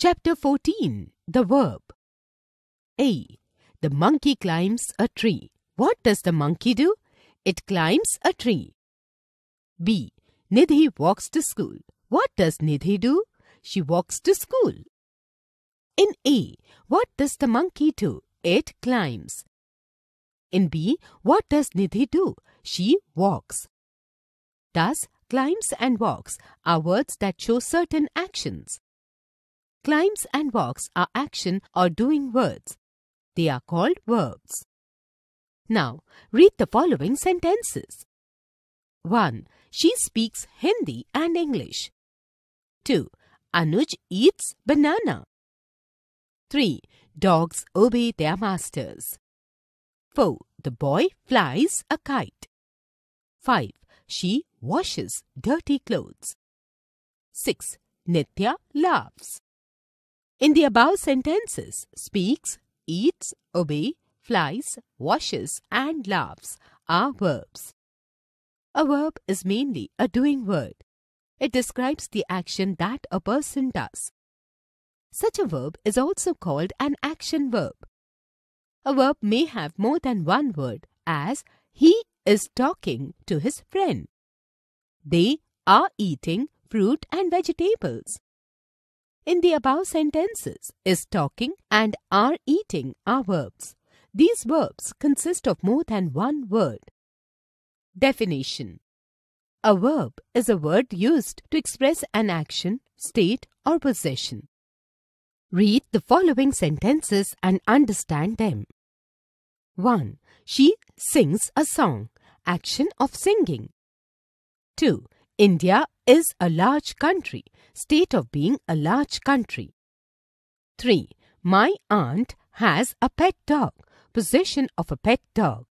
Chapter 14 The Verb A. The monkey climbs a tree. What does the monkey do? It climbs a tree. B. Nidhi walks to school. What does Nidhi do? She walks to school. In A, what does the monkey do? It climbs. In B, what does Nidhi do? She walks. Thus, climbs and walks are words that show certain actions. Climbs and walks are action or doing words. They are called verbs. Now, read the following sentences. 1. She speaks Hindi and English. 2. Anuj eats banana. 3. Dogs obey their masters. 4. The boy flies a kite. 5. She washes dirty clothes. 6. Nitya laughs. In the above sentences, speaks, eats, obey, flies, washes, and laughs are verbs. A verb is mainly a doing word. It describes the action that a person does. Such a verb is also called an action verb. A verb may have more than one word, as he is talking to his friend. They are eating fruit and vegetables. In the above sentences, is talking and are eating are verbs. These verbs consist of more than one word. Definition A verb is a word used to express an action, state, or possession. Read the following sentences and understand them. 1. She sings a song. Action of singing. 2. India is a large country. State of being a large country. 3. My aunt has a pet dog. Possession of a pet dog.